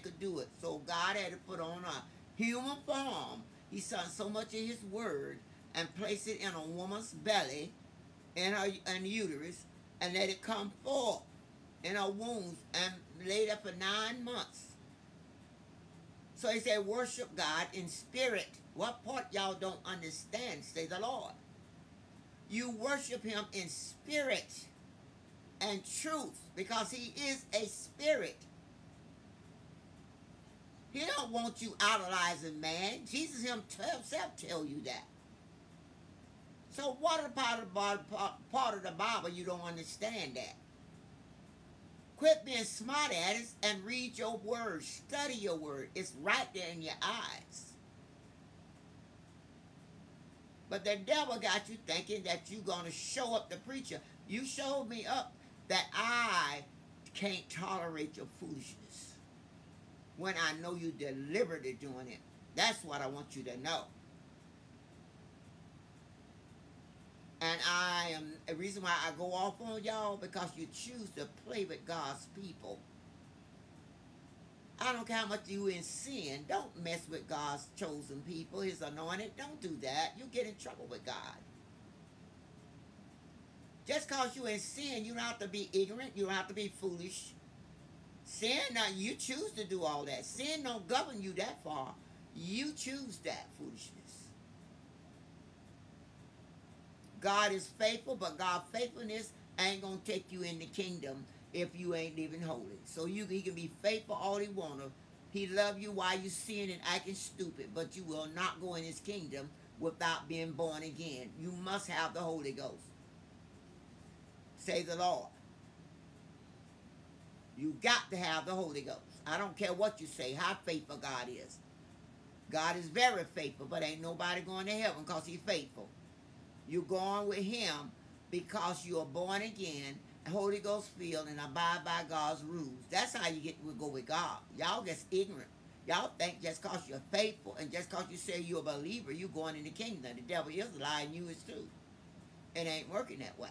could do it. So God had to put on a human form. He saw so much of his word and place it in a woman's belly, in her and uterus, and let it come forth in her wombs and laid up for nine months. So he said, worship God in spirit. What part y'all don't understand, say the Lord. You worship him in spirit and truth because he is a spirit. He don't want you idolizing man. Jesus himself tell you that. So what part of, part of the Bible you don't understand that? Quit being smart at it and read your word. Study your word. It's right there in your eyes. But the devil got you thinking that you're going to show up the preacher. You showed me up that I can't tolerate your foolishness when I know you deliberately doing it. That's what I want you to know. And I am, the reason why I go off on y'all, because you choose to play with God's people. I don't care how much you in sin. Don't mess with God's chosen people, his anointed. Don't do that. You get in trouble with God. Just because you're in sin, you don't have to be ignorant. You don't have to be foolish. Sin, now you choose to do all that. Sin don't govern you that far. You choose that foolishness. God is faithful, but God's faithfulness ain't going to take you in the kingdom if you ain't living holy. So you he can be faithful all he want to. He love you while you sin and acting stupid, but you will not go in his kingdom without being born again. You must have the Holy Ghost. Say the Lord. You got to have the Holy Ghost. I don't care what you say, how faithful God is. God is very faithful, but ain't nobody going to heaven because he's faithful. You're going with him because you are born again, Holy Ghost filled, and abide by God's rules. That's how you get to go with God. Y'all just ignorant. Y'all think just because you're faithful and just because you say you're a believer, you're going in the kingdom. The devil is lying, you is too. It ain't working that way.